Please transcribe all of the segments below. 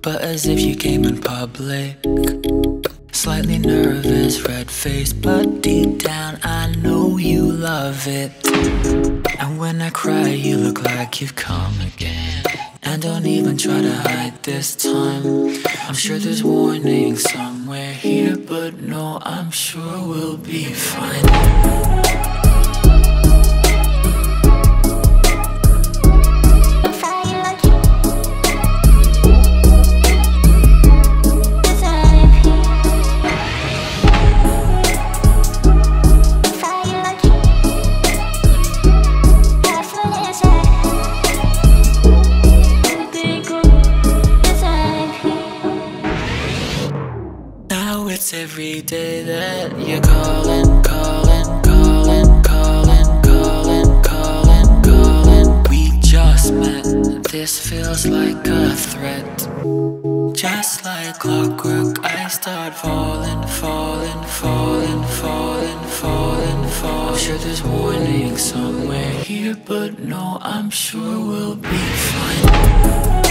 but as if you came in public. Slightly nervous, red faced, but deep down I know you love it. And when I cry, you look like you've come again. And don't even try to hide this time. I'm sure there's warning somewhere here, but no, I'm sure we'll be fine. It's every day that you're calling, calling, calling, calling, calling, calling, calling. We just met. This feels like a threat. Just like clockwork, I start falling, falling, falling, falling, falling, falling. I'm sure there's warning somewhere here, but no, I'm sure we'll be fine.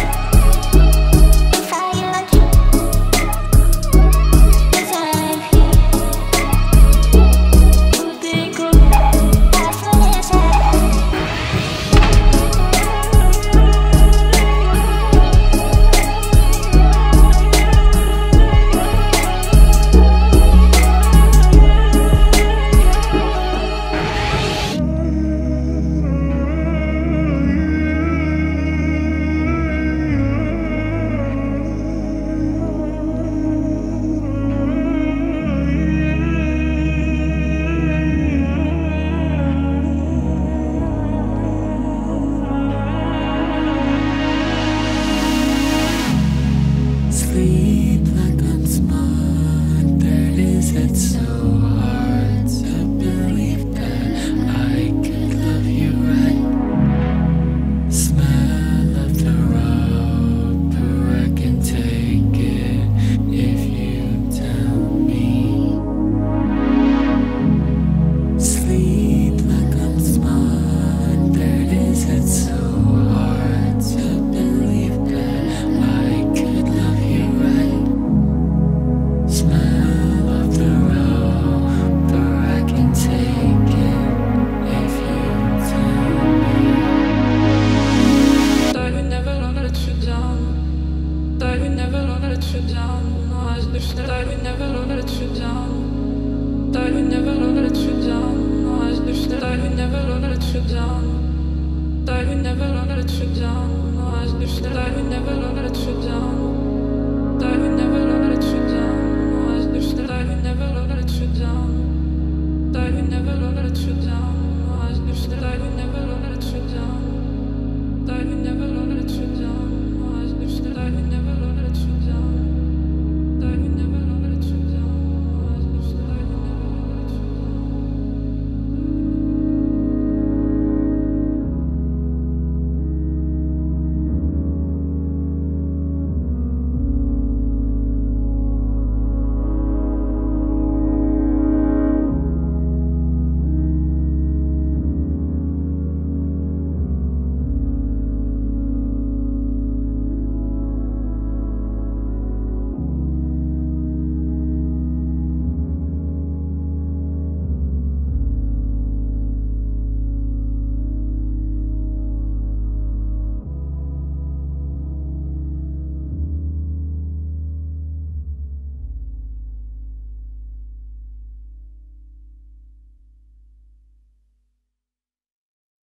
That is it so